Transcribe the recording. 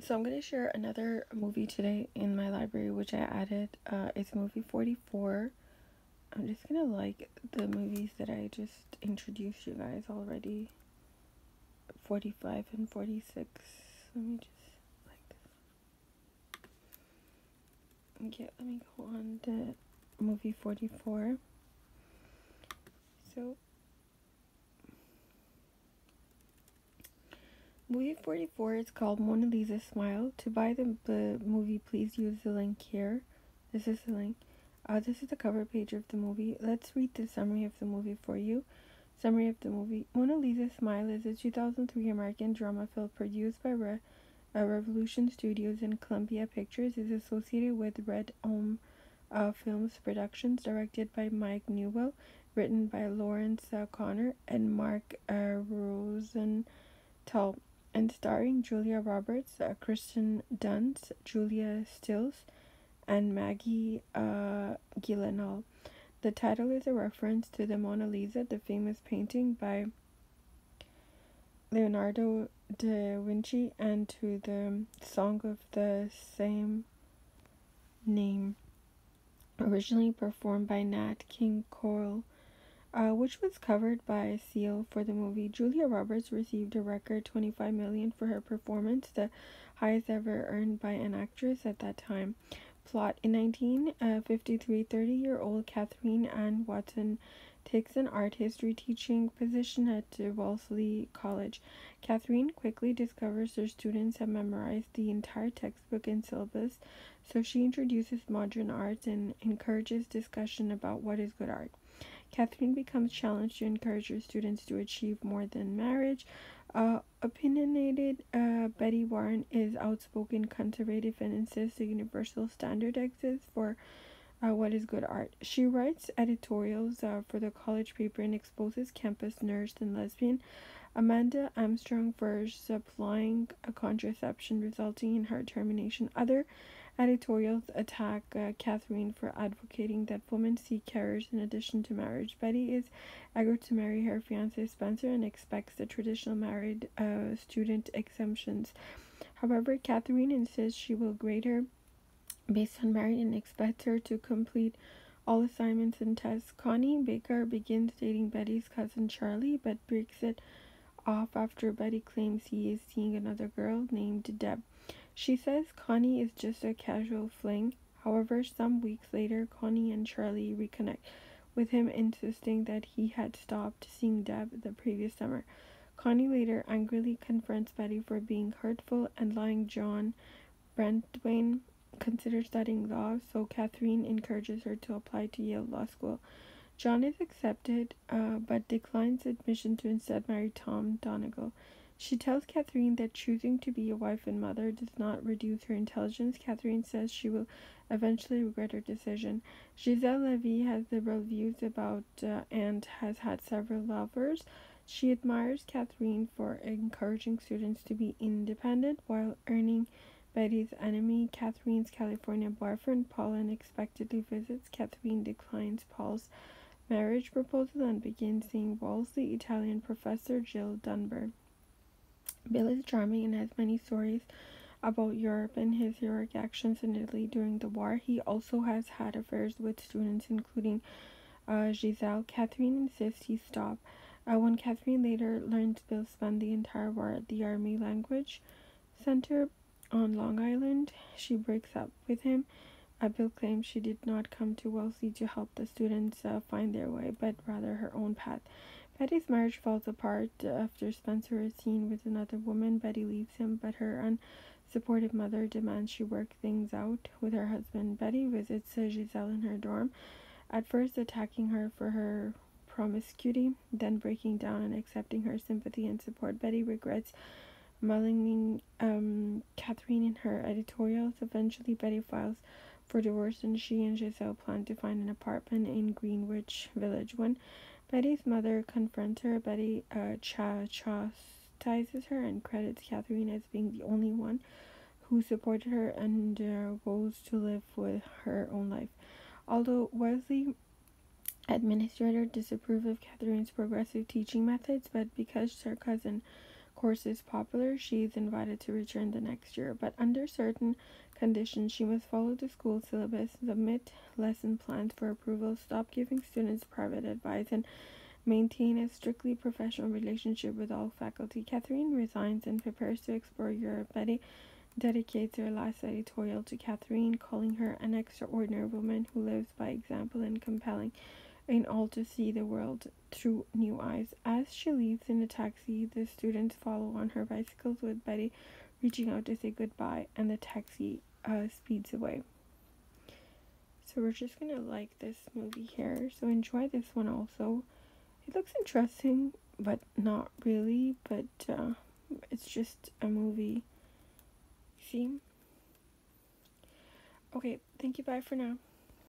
So I'm gonna share another movie today in my library, which I added. Uh, it's movie 44. I'm just gonna like the movies that I just introduced you guys already. 45 and 46. Let me just like this. Okay, let me go on to movie 44. So Movie 44 is called Mona Lisa Smile. To buy the, the movie, please use the link here. This is the link. Uh, this is the cover page of the movie. Let's read the summary of the movie for you. Summary of the movie Mona Lisa Smile is a 2003 American drama film produced by Re- uh, Revolution Studios and Columbia Pictures. is associated with Red Om uh, Films Productions, directed by Mike Newell, written by Lawrence uh, Konner and Mark uh, Rosenthal and starring Julia Roberts, uh, Kirsten Dunst, Julia Stiles, and Maggie uh, Gyllenhaal. The title is a reference to the Mona Lisa, the famous painting by Leonardo da Vinci, and to the song of the same name, originally performed by Nat King Cole uh, which was covered by a Seal for the movie. Julia Roberts received a record 25 million for her performance, the highest ever earned by an actress at that time. Plot in 1953, 30 year old Catherine Ann Watson takes an art history teaching position at Wellesley College. Catherine quickly discovers her students have memorized the entire textbook and syllabus, so she introduces modern art and encourages discussion about what is good art. Catherine becomes challenged to encourage her students to achieve more than marriage. Uh, opinionated uh, Betty Warren is outspoken, conservative, and insists the universal standard exists for uh, what is good art. She writes editorials uh, for the college paper and exposes campus nurse and lesbian Amanda Armstrong for supplying a contraception, resulting in her termination. Other Editorials attack uh, Catherine for advocating that women seek carers in addition to marriage. Betty is eager to marry her fiance Spencer and expects the traditional married uh, student exemptions. However, Catherine insists she will grade her based on merit and expects her to complete all assignments and tests. Connie Baker begins dating Betty's cousin Charlie, but breaks it off after Betty claims he is seeing another girl named Deb. She says Connie is just a casual fling. However, some weeks later, Connie and Charlie reconnect, with him insisting that he had stopped seeing Deb the previous summer. Connie later angrily confronts Betty for being hurtful and lying. John Brandwyn considers studying law, so Catherine encourages her to apply to Yale Law School. John is accepted, uh, but declines admission to instead marry Tom Donegal. She tells Catherine that choosing to be a wife and mother does not reduce her intelligence. Catherine says she will eventually regret her decision. Giselle Levy has liberal views about uh, and has had several lovers. She admires Catherine for encouraging students to be independent while earning Betty's enemy. Catherine's California boyfriend Paul unexpectedly visits. Catherine declines Paul's marriage proposal and begins seeing Wellesley Italian professor Jill Dunbar. Bill is charming and has many stories about Europe and his heroic actions in Italy during the war. He also has had affairs with students, including uh, Giselle. Catherine insists he stop. Uh, when Catherine later learns Bill spent the entire war at the Army Language Center on Long Island, she breaks up with him. Uh, Bill claims she did not come to Wellesley to help the students uh, find their way, but rather her own path. Betty's marriage falls apart after Spencer is seen with another woman. Betty leaves him, but her unsupportive mother demands she work things out with her husband. Betty visits Giselle in her dorm, at first attacking her for her promiscuity, then breaking down and accepting her sympathy and support. Betty regrets maligning um, Catherine in her editorials. Eventually, Betty files for divorce, and she and Giselle plan to find an apartment in Greenwich Village. When Betty's mother confronts her. Betty uh, chastises her and credits Catherine as being the only one who supported her and uh, goes to live with her own life. Although Wellesley administrator disapprove of Catherine's progressive teaching methods, but because her cousin course is popular, she is invited to return the next year, but under certain conditions, she must follow the school syllabus, submit lesson plans for approval, stop giving students private advice, and maintain a strictly professional relationship with all faculty. Catherine resigns and prepares to explore Europe. Betty dedicates her last editorial to Catherine, calling her an extraordinary woman who lives by example and compelling in all to see the world through new eyes. As she leaves in a taxi, the students follow on her bicycles with Betty reaching out to say goodbye, and the taxi uh, speeds away. So we're just gonna like this movie here. So enjoy this one also. It looks interesting, but not really. But uh, it's just a movie. See? Okay, thank you. Bye for now.